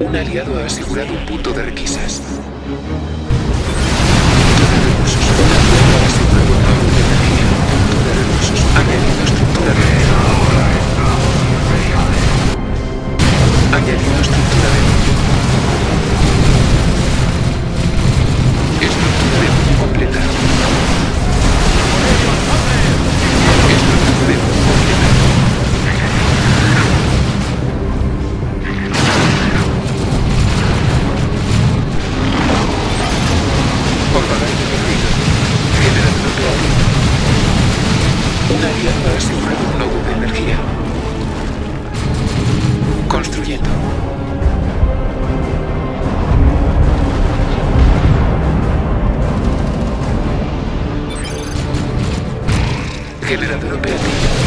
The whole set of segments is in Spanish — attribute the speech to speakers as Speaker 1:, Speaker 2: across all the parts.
Speaker 1: Un aliado ha asegurado un punto de requisas. Eles andando tá perdidos.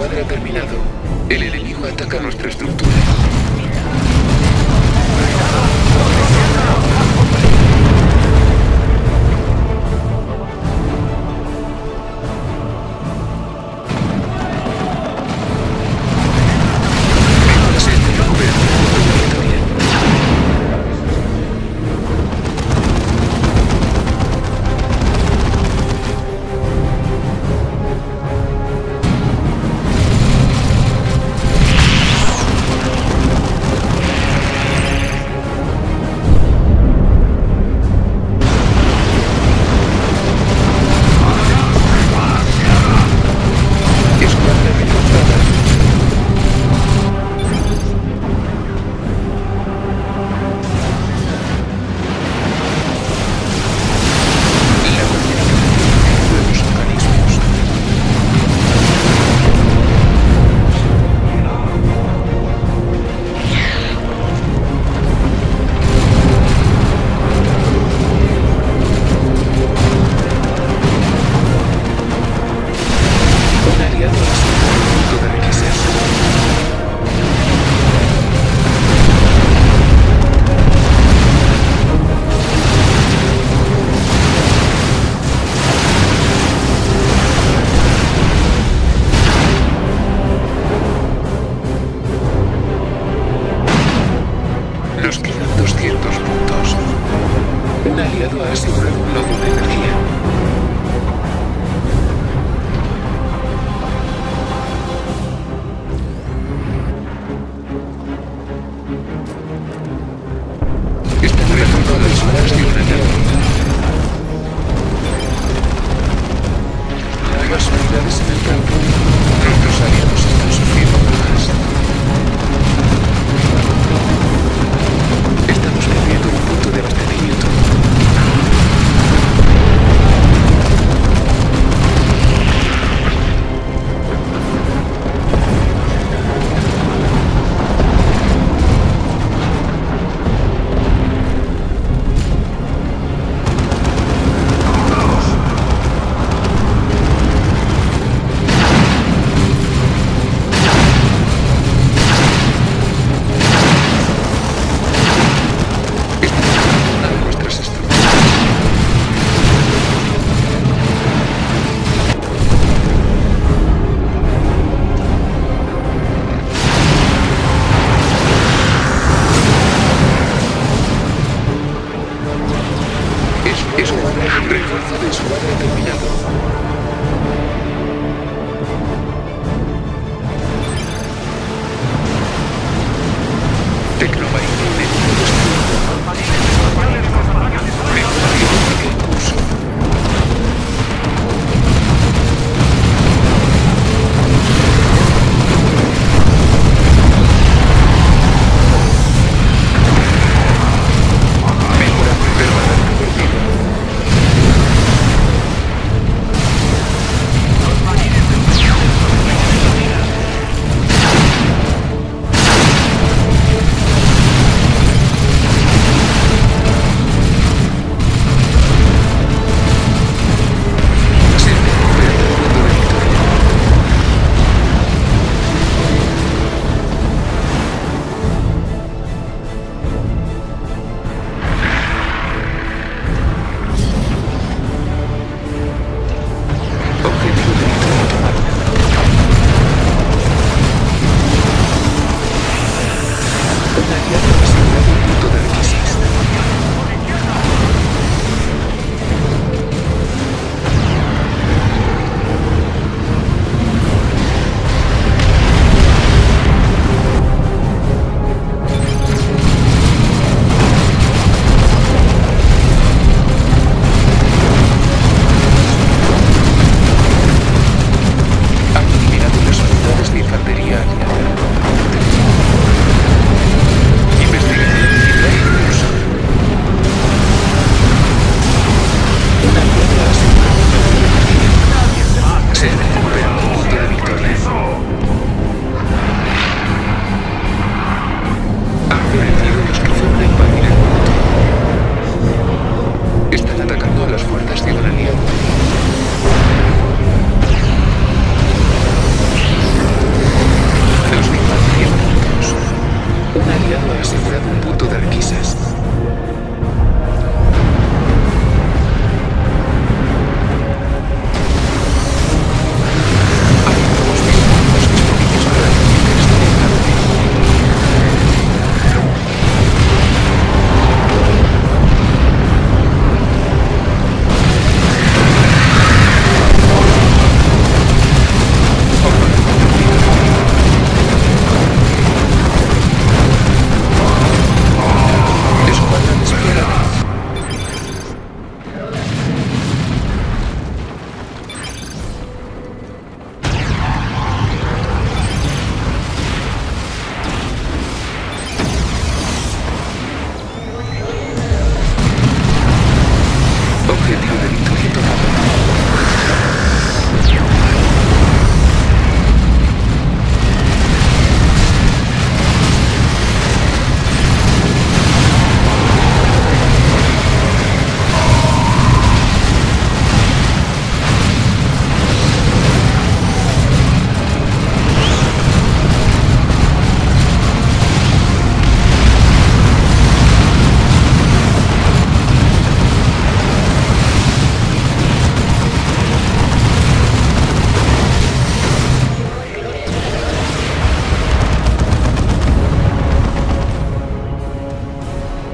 Speaker 1: cuadra terminado. El enemigo ataca nuestra estructura.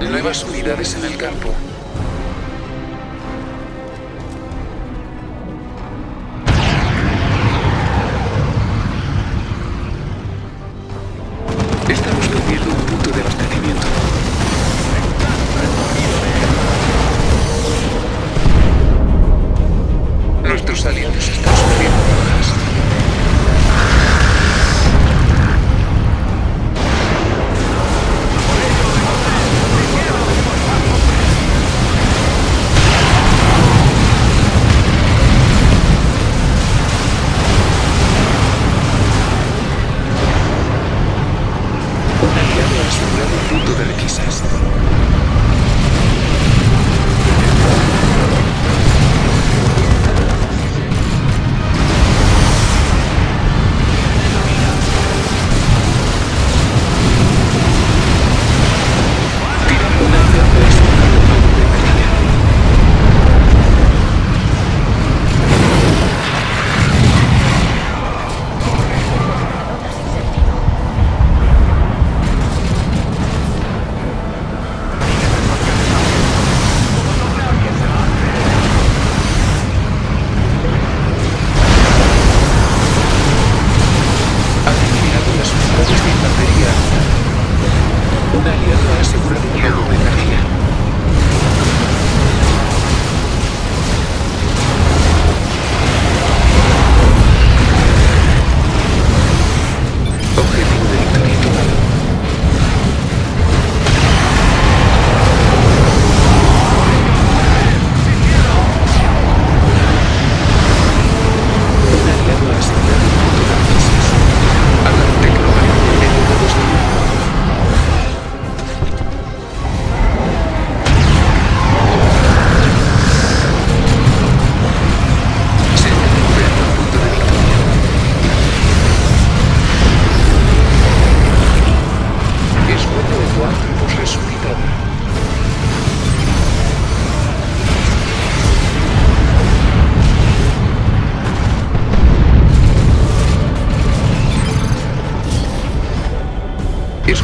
Speaker 1: Nuevas unidades en el campo.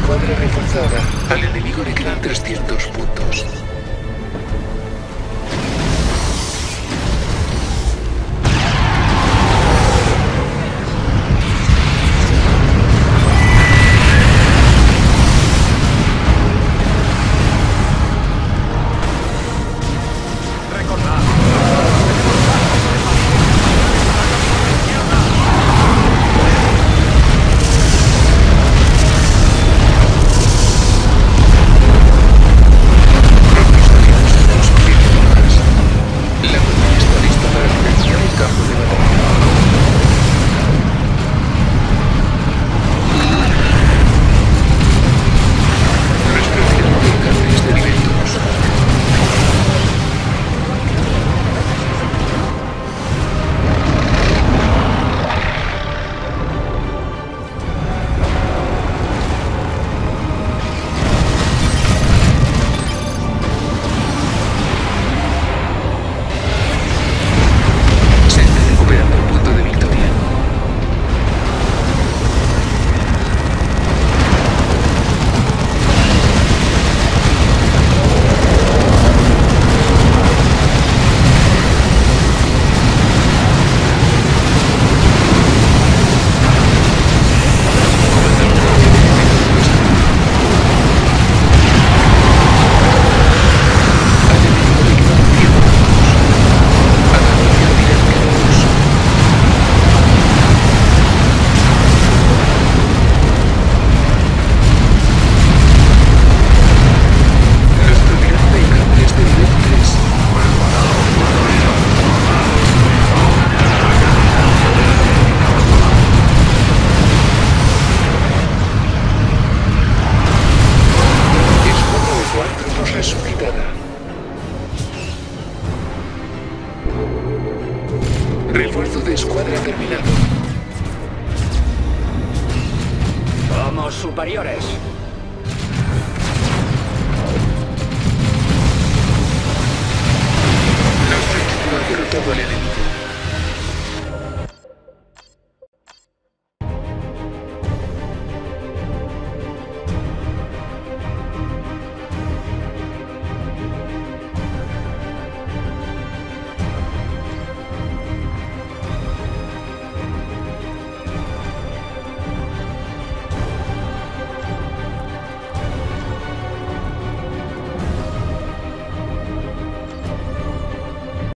Speaker 1: cuatro refuerzadas. Al enemigo le quedan 300.